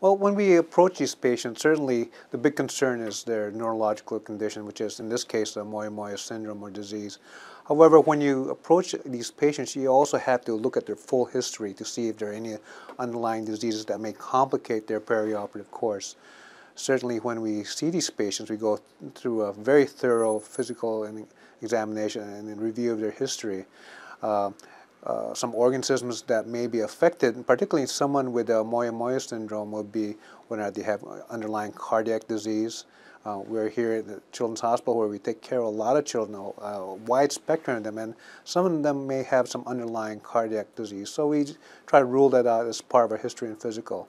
Well, when we approach these patients, certainly the big concern is their neurological condition, which is in this case the Moyamoya syndrome or disease. However, when you approach these patients, you also have to look at their full history to see if there are any underlying diseases that may complicate their perioperative course. Certainly when we see these patients, we go through a very thorough physical examination and review of their history. Uh, uh, some organ systems that may be affected, particularly someone with a Moyamoya syndrome would be whether they have underlying cardiac disease. Uh, we're here at the Children's Hospital where we take care of a lot of children, a wide spectrum of them, and some of them may have some underlying cardiac disease. So we try to rule that out as part of our history and physical.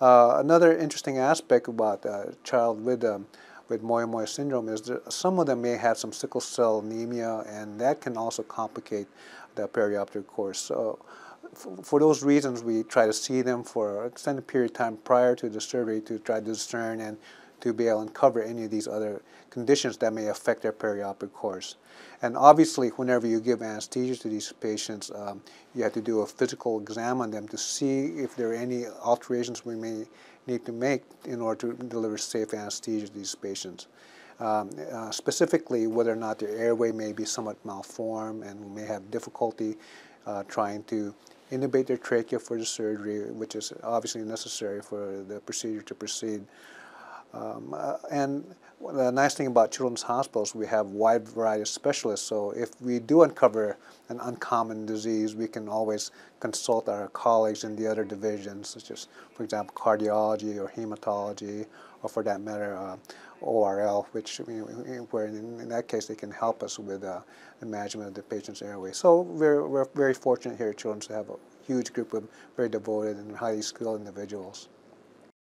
Uh, another interesting aspect about a child with um, with Moyamoya syndrome is that some of them may have some sickle cell anemia, and that can also complicate the perioperative course. So for those reasons, we try to see them for an extended period of time prior to the surgery to try to discern and to be able to uncover any of these other conditions that may affect their perioperative course. And obviously, whenever you give anesthesia to these patients, um, you have to do a physical exam on them to see if there are any alterations we may need to make in order to deliver safe anesthesia to these patients. Um, uh, specifically, whether or not their airway may be somewhat malformed and may have difficulty uh, trying to intubate their trachea for the surgery, which is obviously necessary for the procedure to proceed. Um, uh, and the nice thing about children's hospitals, we have wide variety of specialists. So if we do uncover an uncommon disease, we can always consult our colleagues in the other divisions, such as, for example, cardiology or hematology, or for that matter, uh, ORL, which where in, that case they can help us with uh, the management of the patient's airway. So we're, we're very fortunate here at Children's to have a huge group of very devoted and highly skilled individuals.